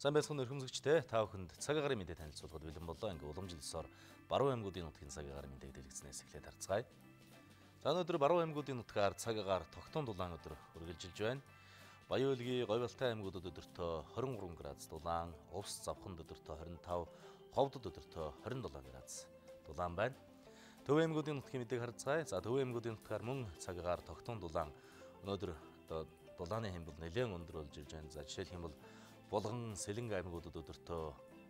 Сайн байцгаана өрхөмсөгчтэй та бүхэнд цаг агаарын мэдээ танилцуулахад бэлэн боллоо. Ингээ уламжлал ёсоор Баруун аймагуудын нутгийн цаг агаарын мэдээг дэлгэцнээс эхлээд харцгаая. За өнөөдөр Баруун аймагуудын нутгаар цаг агаар тогтун дулаан өдөр үргэлжилж байна. Баян-Улгийн Говьалтай аймагуудад өдөртөө 23 градус дулаан, Увс Завханд өдөртөө 25, Ховдод өдөртөө 27 градус дулаан байна. Төв аймагуудын нутгийн мэдээг харцгаая. За төв аймагуудын нутгаар мөн цаг агаар тогтун дулаан өнөөдөр одоо дулааны хэмбэл нэлээд өндөр болж ирж байна. За жишээлх юм бол Булган, Сэлэнг аймагуудад өдөртөө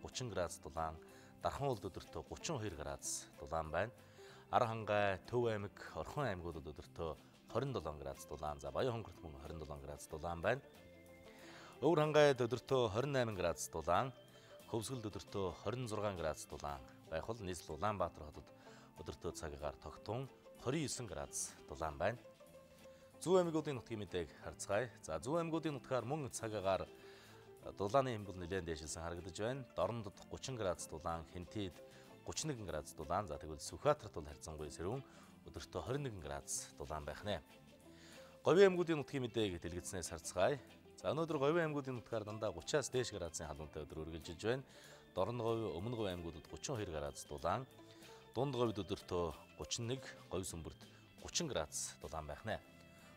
30 градус дулаан, Дархан улд өдөртөө 32 градус дулаан байна. Ар хангай, Төв аймаг, Орхон аймагуудад өдөртөө 27 градус дулаан. За Баян хонгорт мөн 27 градус дулаан байна. Өвөр хангайд өдөртөө 28 градус дулаан, Хөвсгөлд өдөртөө 26 градус дулаан байх бол нийслэл Улаанбаатар хотод өдөртөө цагаар тогтун 29 градус дулаан байна. Зүүн аймагуудын нутгийн мэдээг харцгаая. За зүүн аймагуудын нутгаар мөн цагаагаар Дулааны хэмбэл нэлээд дээшилсэн харагдаж байна. Дорнодод 30 градус дулаан, Хэнтид 31 градус дулаан, за тэгвэл Сүхбаатарт бол харьцангуй сэрүүн өдөртөө 21 градус дулаан байх нэ. Говийн аймагуудын нутгийн мэдээг дэлгэцнээс харцгаая. За өнөөдөр Говийн аймагуудын нутгаар дандаа 30-аас дээш градусын халуунтай өдөр үргэлжилж байна. Дорн говь, Өмнө говь аймагуудад 32 градус дулаан, Дунд говьд өдөртөө 31, говь сүмбэрт 30 градус дулаан байх нэ.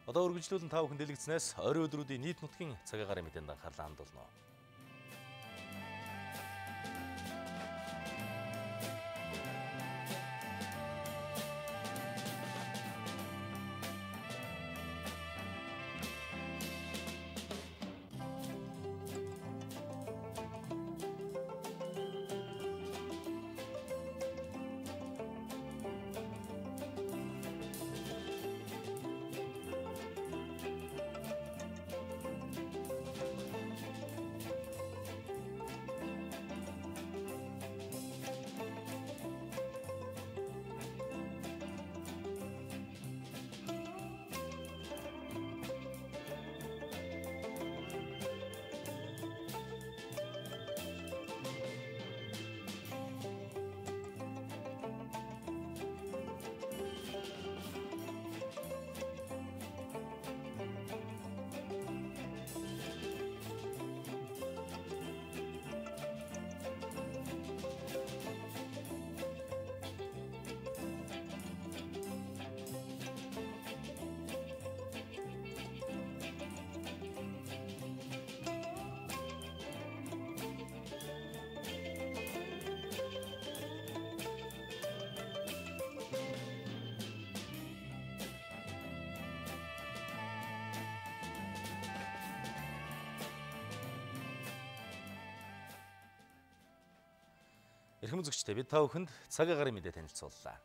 Одоо үргэлжлүүлэн та бүхэн дэлгэцнээс орой өдрүүдийн нийт нутгийн цагаагаар мэдээнд анхаарлаа хандуулно. Эрхэм үзэгчдээ бид та бүхэнд цаг агарын мэдээ танилцууллаа.